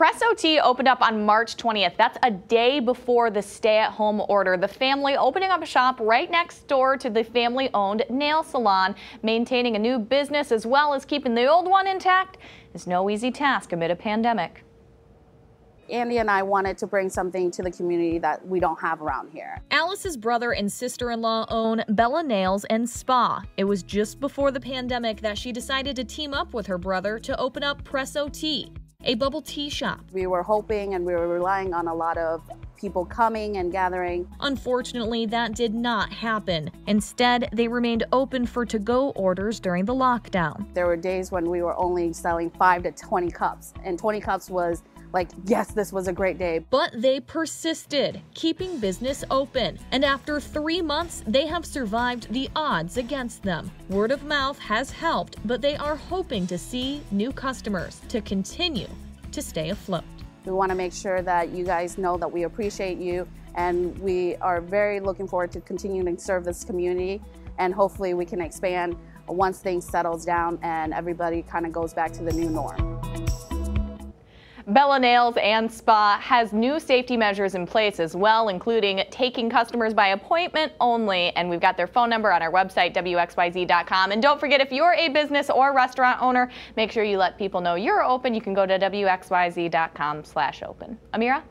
Prescotea opened up on March 20th. That's a day before the stay-at-home order. The family opening up a shop right next door to the family-owned nail salon. Maintaining a new business as well as keeping the old one intact is no easy task amid a pandemic. Andy and I wanted to bring something to the community that we don't have around here. Alice's brother and sister-in-law own Bella Nails and Spa. It was just before the pandemic that she decided to team up with her brother to open up Prescotea a bubble tea shop. We were hoping and we were relying on a lot of people coming and gathering. Unfortunately, that did not happen. Instead, they remained open for to-go orders during the lockdown. There were days when we were only selling 5 to 20 cups, and 20 cups was like, yes, this was a great day. But they persisted, keeping business open. And after three months, they have survived the odds against them. Word of mouth has helped, but they are hoping to see new customers to continue to stay afloat. We want to make sure that you guys know that we appreciate you and we are very looking forward to continuing to serve this community and hopefully we can expand once things settles down and everybody kind of goes back to the new norm. Bella Nails and Spa has new safety measures in place as well, including taking customers by appointment only. And we've got their phone number on our website, WXYZ.com. And don't forget, if you're a business or restaurant owner, make sure you let people know you're open. You can go to WXYZ.com slash open. Amira?